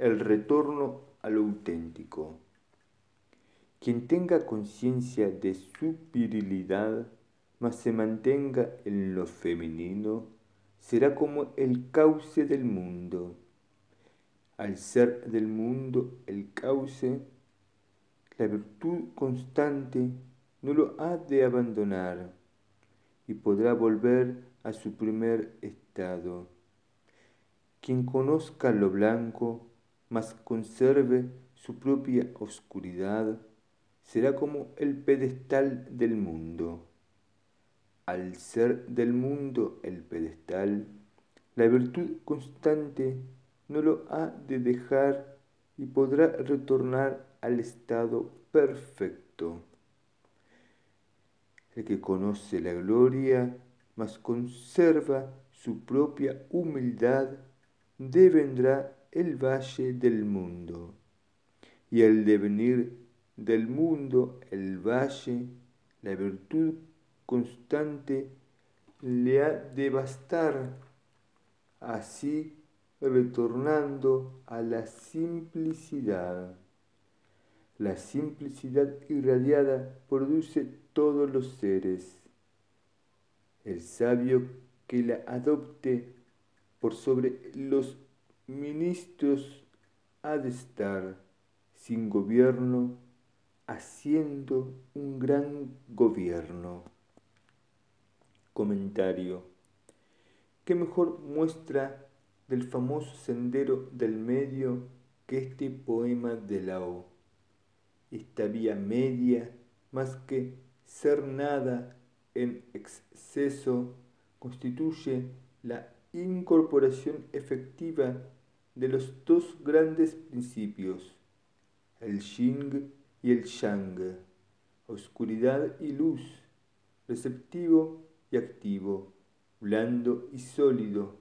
el retorno a lo auténtico. Quien tenga conciencia de su virilidad, mas se mantenga en lo femenino, será como el cauce del mundo. Al ser del mundo el cauce, la virtud constante no lo ha de abandonar y podrá volver a su primer estado. Quien conozca lo blanco, mas conserve su propia oscuridad, será como el pedestal del mundo. Al ser del mundo el pedestal, la virtud constante no lo ha de dejar y podrá retornar al estado perfecto. El que conoce la gloria, mas conserva su propia humildad, devendrá el valle del mundo. Y al devenir del mundo el valle, la virtud constante le ha de bastar, así retornando a la simplicidad. La simplicidad irradiada produce todos los seres. El sabio que la adopte por sobre los ministros ha de estar sin gobierno haciendo un gran gobierno. Comentario. ¿Qué mejor muestra del famoso sendero del medio que este poema de Lao? esta vía media, más que ser nada en exceso, constituye la incorporación efectiva de los dos grandes principios, el Xing y el Shang, oscuridad y luz, receptivo y activo, blando y sólido.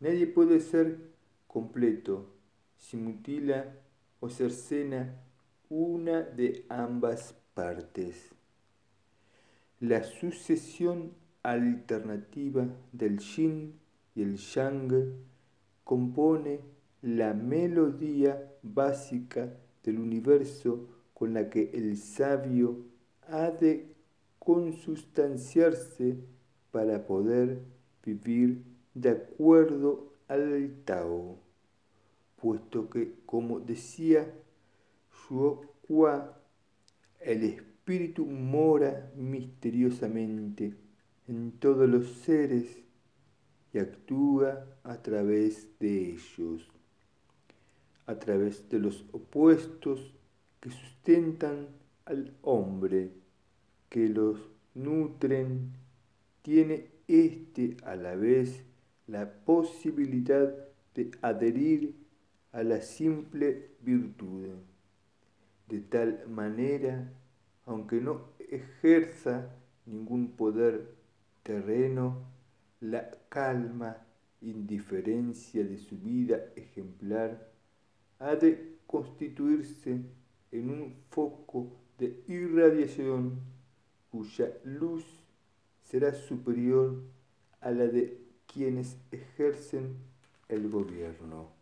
Nadie puede ser completo si mutila o cercena una de ambas partes. La sucesión alternativa del yin y el yang compone la melodía básica del universo con la que el sabio ha de consustanciarse para poder vivir de acuerdo al Tao, puesto que, como decía el espíritu mora misteriosamente en todos los seres y actúa a través de ellos, a través de los opuestos que sustentan al hombre, que los nutren, tiene éste a la vez la posibilidad de adherir a la simple virtud. De tal manera, aunque no ejerza ningún poder terreno, la calma, indiferencia de su vida ejemplar ha de constituirse en un foco de irradiación cuya luz será superior a la de quienes ejercen el gobierno.